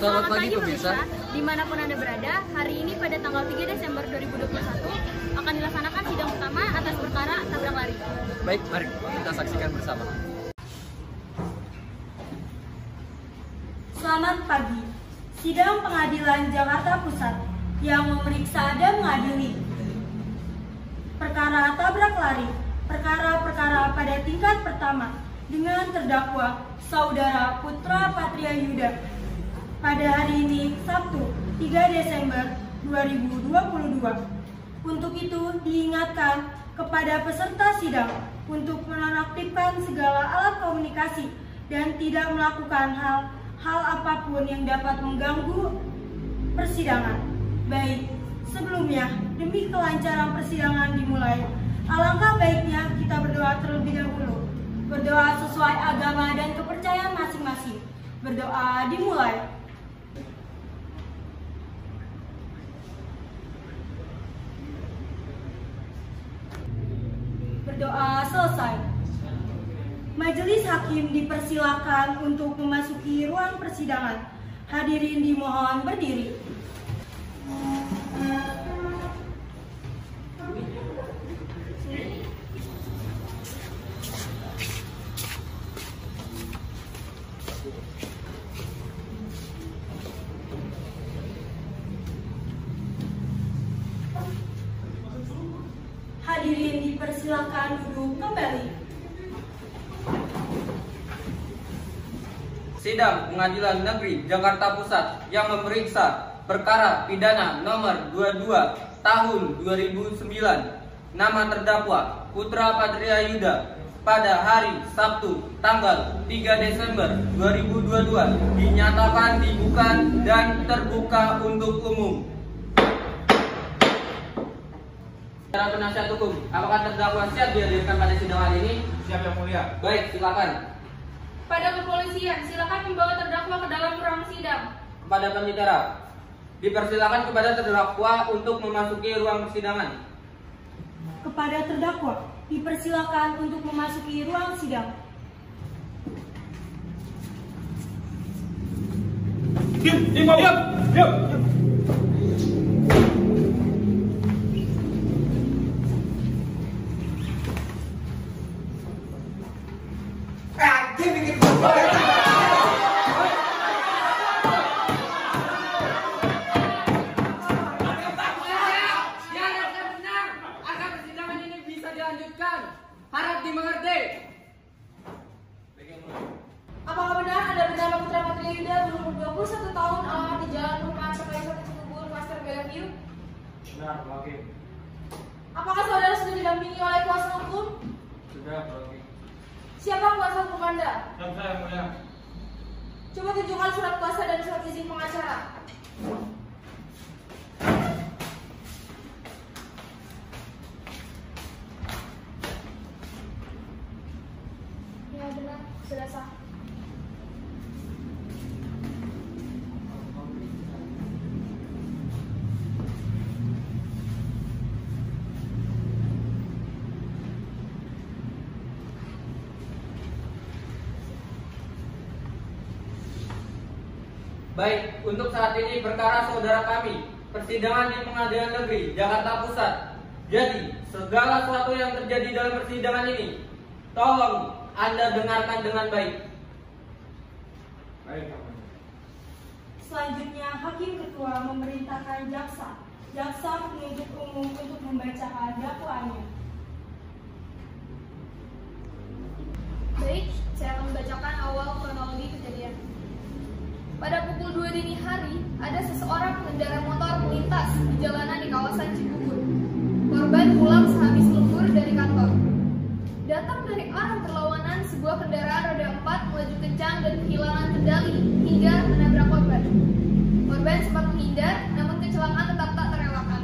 Selamat pagi, pemirsa. Di mana pun Anda berada, hari ini pada tanggal 3 Desember 2021 akan dilaksanakan sidang pertama atas perkara tabrak lari. Baik, mari kita saksikan bersama. Selamat pagi. Sidang Pengadilan Jakarta Pusat yang memeriksa dan mengadili perkara tabrak lari, perkara-perkara pada tingkat pertama dengan terdakwa Saudara Putra Patria Yuda pada hari ini Sabtu 3 Desember 2022. Untuk itu diingatkan kepada peserta sidang untuk menonaktifkan segala alat komunikasi dan tidak melakukan hal hal apa pun yang dapat mengganggu persidangan. Baik, sebelumnya demi kelancaran persidangan dimulai, alangkah baiknya kita berdoa terlebih dahulu. Berdoa sesuai agama dan kepercayaan masing-masing. Berdoa dimulai. Berdoa selesai. Majelis hakim dipersilakan untuk memasuki ruang persidangan. Hadirin dimohon berdiri. Hadirin dipersilakan kembali. Sidang Pengadilan Negeri Jakarta Pusat yang memeriksa perkara pidana nomor 22 tahun 2009 nama terdakwa Putra Patria Yuda pada hari Sabtu tanggal 3 Desember 2022 dinyatakan dibuka dan terbuka untuk umum. Para penasihat hukum, apakah terdakwa siap dihadirkan pada sidang hari ini? Siap yang mulia. Baik, silakan. Pada kepolisian, silakan membawa terdakwa ke dalam ruang sidang. Kepada pembicara, dipersilakan kepada terdakwa untuk memasuki ruang persidangan. Kepada terdakwa, dipersilakan untuk memasuki ruang sidang. Diam, diam, diam, diam. Dia bikin Diharapkan tenang agar persidangan ini bisa dilanjutkan. Harap dimengerti. Apakah benar Anda bernama Putra Patria Yuda berumur 21 tahun alamat di Jalan Rumahan Sekalisar Cibubur, Master Bellevue? Benar, Pak Hakim. Apakah saudara sudah didampingi oleh kuasa hukum? Sudah, Pak Hakim. Siapa kuasa hukum Anda? Dan saya yang mulia. Coba tunjukkan surat kuasa dan surat izin pengacara. Ya benar, sudah sah. Baik, untuk saat ini perkara saudara kami, persidangan di Pengadilan Negeri Jakarta Pusat. Jadi, segala sesuatu yang terjadi dalam persidangan ini, tolong Anda dengarkan dengan baik. Baik. Selanjutnya, Hakim Ketua memerintahkan jaksa, jaksa penuntut umum untuk membacakan dakwaannya. Baik, saya akan membacakan awal kronologi kejadian. Pada pukul 2 dini hari, ada seseorang pengendara motor melintas di jalanan di kawasan Cibubur. Korban pulang sehabis lembur dari kantor. Datang dari arah berlawanan, sebuah kendaraan roda 4 melaju kencang dan kehilangan kendali hingga menabrak korban. Korban sempat menghindar, namun kecelakaan tetap tak terelakkan.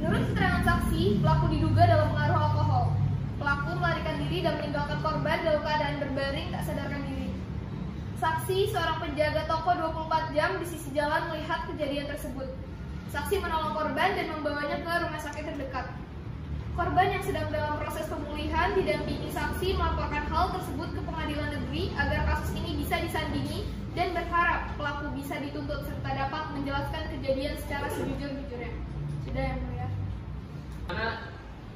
Menurut keterangan saksi, pelaku diduga dalam pengaruh alkohol. Pelaku melarikan diri dan meninggalkan korban dalam keadaan berbaring tak sadarkan. Saksi, seorang penjaga toko 24 jam di sisi jalan melihat kejadian tersebut. Saksi menolong korban dan membawanya ke rumah sakit terdekat. Korban yang sedang dalam proses pemulihan didampingi saksi melaporkan hal tersebut ke pengadilan negeri agar kasus ini bisa disandingi dan berharap pelaku bisa dituntut serta dapat menjelaskan kejadian secara sejujur-jujurnya. Sudah yang mulia. Mana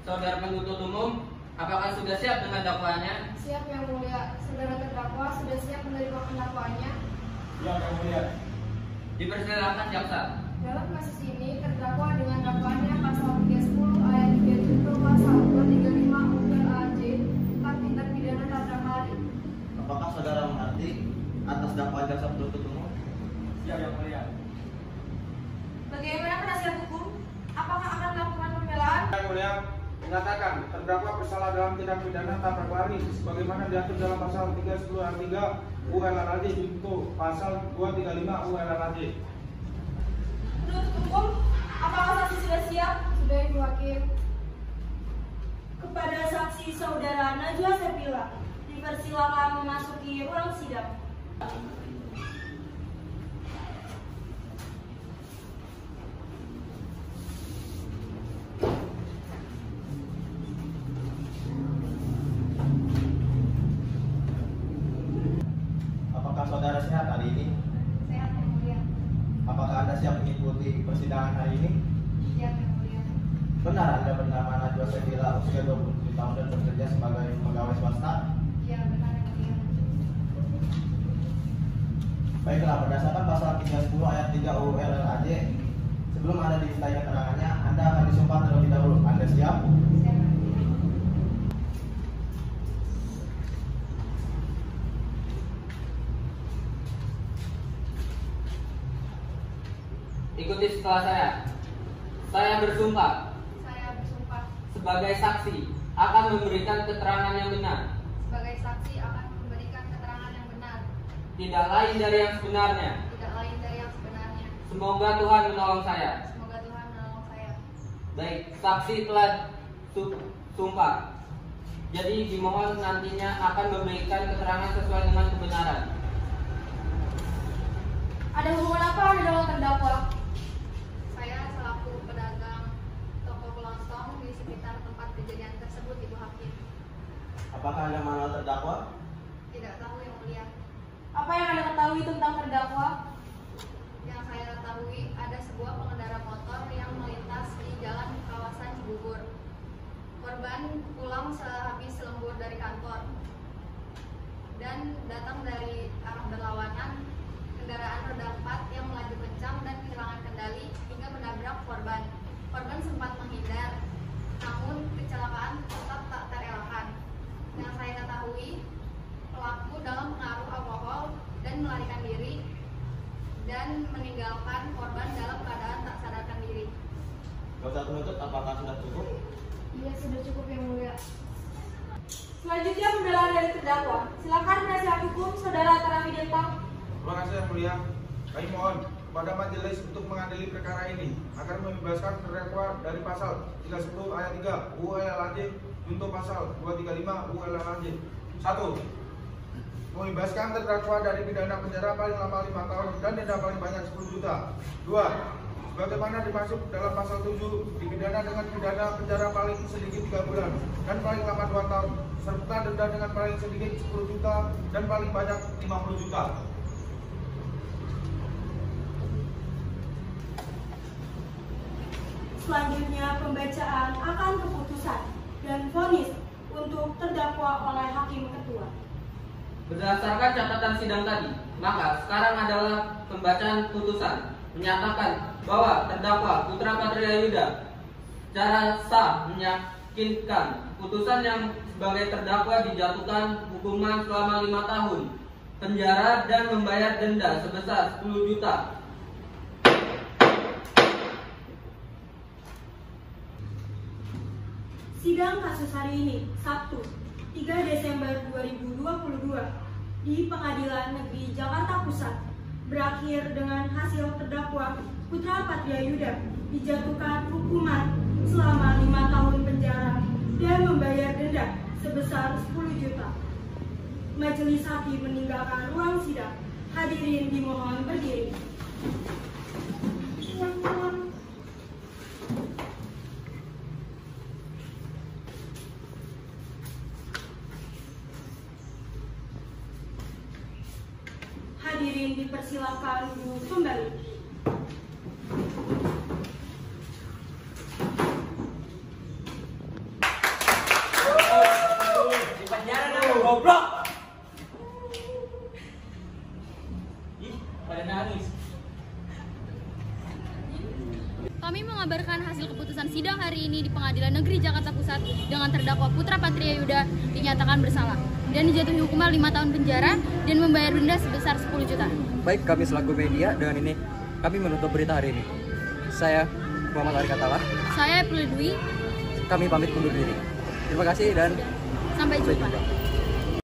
saudara penuntut umum, apakah sudah siap dengan dakwaannya? Siap yang mulia. Saudara terdakwa sudah siap menerima pendakwaannya. Ya, yang mulia. Dipersilakan jaksa. Dalam kasus ini terdakwa dengan dakwaannya pasal 310 bersalah dalam tindak pidana tabrak lari sebagaimana diatur dalam pasal 310 ayat 3 ULRAJ junto pasal 235 ULRAJ. Penuntut umum, apakah saksi sudah siap? Sudah Ibu Hakim. Kepada saksi saudara Najwa Sepila, dipersilakan memasuki ruang sidang. Apakah saudara sehat hari ini? Sehat yang mulia. Apakah Anda siap mengikuti persidangan hari ini? Mulia. Benar Anda bernama Najwa Sepila, usia 27 tahun dan bekerja sebagai pegawai swasta? Iya benar mulia. Baiklah, berdasarkan pasal 310 ayat 3 UU LLAJ, sebelum Anda dimintai keterangannya, Anda akan disumpah terlebih dahulu. Anda siap? Siap yang mulia. Ikuti setelah saya. Saya bersumpah Saya bersumpah sebagai saksi akan memberikan keterangan yang benar, sebagai saksi akan memberikan keterangan yang benar, tidak lain dari yang sebenarnya. tidak lain dari yang sebenarnya. Semoga Tuhan menolong saya. Semoga Tuhan menolong saya. Baik, saksi telah su- sumpah. Jadi dimohon nantinya akan memberikan keterangan sesuai dengan kebenaran. Ada hubungan apa dengan terdakwa? Saya selaku pedagang toko kelontong di sekitar tempat kejadian tersebut Ibu Hakim. Apakah Anda mengenal terdakwa? Tidak tahu yang mulia. Apa yang Anda ketahui tentang terdakwa? Yang saya ketahui ada sebuah pengendara motor yang melintas di jalan kawasan Cibubur. Korban pulang sehabis lembur dari kantor dan datang dari arah berlawanan kendaraan roda 4 yang melaju kencang dan kehilangan kendali hingga menabrak korban. Korban sempat menghindar, namun kecelakaan tetap tak terelakkan. Yang saya ketahui, pelaku dalam pengaruh alkohol dan melarikan diri dan meninggalkan korban dalam keadaan tak sadarkan diri. Dokter penuntut, apakah sudah cukup? Iya sudah cukup yang mulia. Selanjutnya pembelaan dari terdakwa. Silakan penasihat hukum saudara Tarawi Dentang. Terima kasih yang mulia. Kami mohon kepada majelis untuk mengadili perkara ini agar membebaskan terdakwa dari pasal 310 ayat 3 UU LLAJ untuk pasal 235 UU LLAJ. 1. Membebaskan terdakwa dari pidana penjara paling lama 5 tahun dan denda paling banyak 10 juta. 2. Sebagaimana dimaksud dalam pasal 7 dipidana dengan pidana penjara paling sedikit 3 bulan dan paling lama 2 tahun serta denda dengan paling sedikit 10 juta dan paling banyak 50 juta. Selanjutnya pembacaan akan keputusan dan vonis untuk terdakwa oleh hakim ketua. Berdasarkan catatan sidang tadi, maka sekarang adalah pembacaan putusan menyatakan bahwa terdakwa Putra Patria Yuda secara sah meyakinkan putusan yang sebagai terdakwa dijatuhkan hukuman selama lima tahun penjara dan membayar denda sebesar 10 juta Sidang kasus hari ini, Sabtu, 3 Desember 2022 di Pengadilan Negeri Jakarta Pusat berakhir dengan hasil terdakwa Putra Patria Yuda dijatuhkan hukuman selama lima tahun penjara dan membayar denda sebesar 10 juta. Majelis hakim meninggalkan ruang sidang. Hadirin dimohon berdiri. kembali. Di penjara dah, goblok. Ih, pada nangis. Kami mengabarkan hasil keputusan sidang hari ini di Pengadilan Negeri Jakarta Pusat dengan terdakwa Putra Patria Yuda dinyatakan bersalah dan dijatuhi hukuman 5 tahun penjara dan membayar denda sebesar 10 juta. Baik, kami selaku media dengan ini kami menutup berita hari ini. Saya Muhammad Arif Katala, Saya April Dwi, kami pamit undur diri. Terima kasih dan sampai sampai jumpa. jumpa.